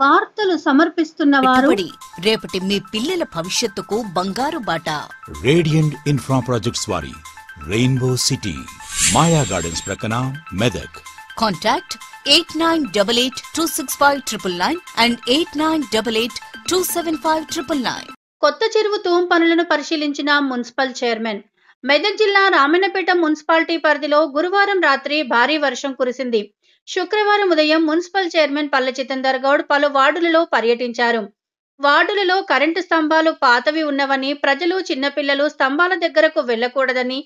వార్తలు సమర్పిస్తున్న వారు పెట్టుబడి రేపటి మీ పిల్లల భవిష్యత్తుకు బంగారు బాట. రేడియంట్ ఇన్ఫ్రా ప్రాజెక్ట్స్ వారి రెయిన్బో సిటీ మాయా గార్డెన్స్ ప్రక్కన Medak contact eight nine double eight two six five triple nine and eight nine double eight two seven five triple nine కొత్త చెరువు తూం పనులను పరిశీలించిన మున్సిపల్ చైర్మన్. మెదక్ జిల్లా రామన్నపేట మున్సిపాలిటీ పరిధిలో గురువారం రాత్రి భారీ వర్షం కురిసింది. శుక్రవారం ఉదయం మున్సిపల్ చైర్మన్ పల్లె జితేందర్ గౌడ్ పలు వార్డులలో పర్యటించారు. వార్డులలో కరెంటు స్తంభాలు పాతవి ఉన్నవని ప్రజలు చిన్నపిల్లలు స్తంభాల దగ్గరకు వెళ్ళకూడదని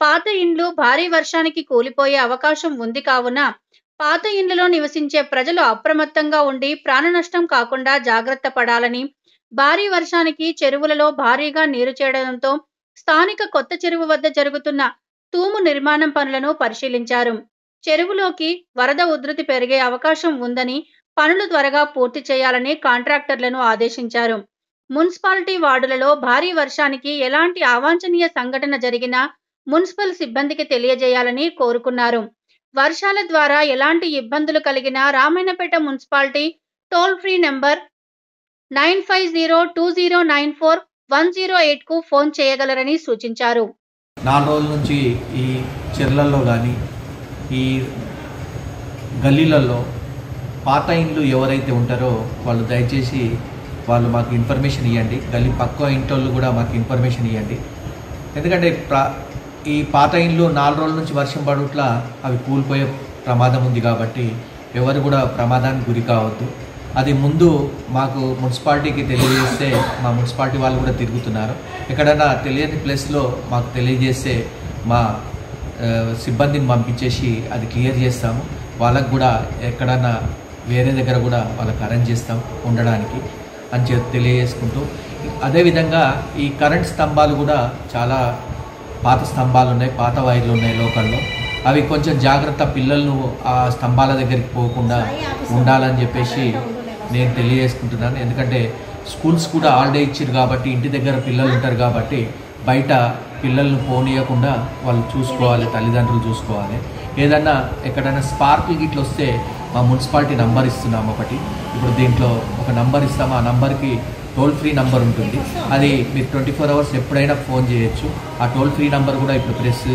పాత ఇండ్లు భారీ వర్షానికి కూలిపోయే అవకాశం ఉంది కావున పాత ఇండ్లలో నివసించే ప్రజలు అప్రమత్తంగా ఉండి ప్రాణ నష్టం కాకుండా జాగ్రత్త పడాలని భారీ వర్షానికి చెరువులలో భారీగా నీరు చేరడంతో స్థానిక కొత్త చెరువు వద్ద జరుగుతున్న తూము నిర్మాణం పనులను పరిశీలించారు. చెరువులోకి వరద ఉధృతి పెరిగే అవకాశం ఉందని పనులు త్వరగా పూర్తి చేయాలని కాంట్రాక్టర్లను ఆదేశించారు. మున్సిపాలిటీ వార్డులలో భారీ వర్షానికి ఎలాంటి అవాంఛనీయ సంఘటన జరిగినా మున్సిపల్ సిబ్బందికి తెలియజేయాలని కోరుకున్నారు. వర్షాల ద్వారా ఎలాంటి ఇబ్బందులు కలిగినా Ramayampet municipality toll free number nine five zero two zero nine four one zero ఎయిట్కు phone చేయగలరని సూచించారు. నాలుగు రోజుల నుంచి ఈ చెర్లల్లో కానీ ఈ గల్లీలలో పాత ఇండ్లు ఎవరైతే ఉంటారో వాళ్ళు దయచేసి వాళ్ళు మాకు ఇన్ఫర్మేషన్ ఇవ్వండి. గల్లీ పక్క ఇంటోళ్ళు కూడా మాకు ఇన్ఫర్మేషన్ ఇవ్వండి. ఎందుకంటే ఈ పాత ఇండ్లు నాలుగు రోజుల నుంచి వర్షం పడుట్లా అవి కూలిపోయే ప్రమాదం ఉంది కాబట్టి ఎవరు కూడా ప్రమాదానికి గురి కావద్దు. అది ముందు మాకు మున్సిపాలిటీకి తెలియజేస్తే మా మున్సిపాలిటీ వాళ్ళు కూడా తిరుగుతున్నారు. ఎక్కడైనా తెలియని ప్లేస్లో మాకు తెలియజేస్తే మా సిబ్బందిని పంపించేసి అది క్లియర్ చేస్తాము. వాళ్ళకు కూడా ఎక్కడన్నా వేరే దగ్గర కూడా వాళ్ళకి అరేంజ్ చేస్తాం ఉండడానికి అని చెప్పి తెలియజేసుకుంటూ. అదేవిధంగా ఈ కరెంట్ స్తంభాలు కూడా చాలా పాత స్తంభాలు ఉన్నాయి పాత వైర్లు ఉన్నాయి లోకల్లో. అవి కొంచెం జాగ్రత్త పిల్లలను ఆ స్తంభాల దగ్గరికి పోకుండా ఉండాలని చెప్పేసి నేను తెలియజేసుకుంటున్నాను. ఎందుకంటే స్కూల్స్ కూడా హాలిడే ఇచ్చారు కాబట్టి ఇంటి దగ్గర పిల్లలు ఉంటారు కాబట్టి బయట పిల్లల్ని పోనీయకుండా వాళ్ళు చూసుకోవాలి తల్లిదండ్రులు చూసుకోవాలి. ఏదన్నా ఎక్కడైనా స్పార్క్ గిట్ల వస్తే మా మున్సిపాలిటీ నంబర్ ఇస్తున్నాం ఒకటి. ఇప్పుడు దీంట్లో ఒక నంబర్ ఇస్తాము ఆ నంబర్కి టోల్ ఫ్రీ నంబర్ ఉంటుంది. అది మీరు ట్వంటీ ఫోర్ అవర్స్ ఎప్పుడైనా ఫోన్ చేయొచ్చు. ఆ టోల్ ఫ్రీ నంబర్ కూడా ఇప్పుడు ప్రెస్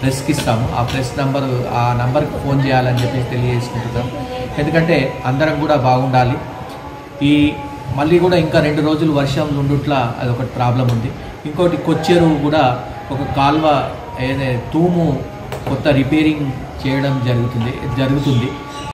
ప్రెస్కి ఇస్తాము. ఆ ప్రెస్ నంబర్ ఆ నంబర్కి ఫోన్ చేయాలని చెప్పేసి తెలియజేసుకుంటున్నాం. ఎందుకంటే అందరం కూడా బాగుండాలి. ఈ మళ్ళీ కూడా ఇంకా రెండు రోజులు వర్షం ఉండుట్లా అది ఒకటి ప్రాబ్లం ఉంది. ఇంకోటి కొచ్చెరువు కూడా ఒక కాల్వ ఏదే తూము కొత్త రిపేరింగ్ చేయడం జరుగుతుంది జరుగుతుంది.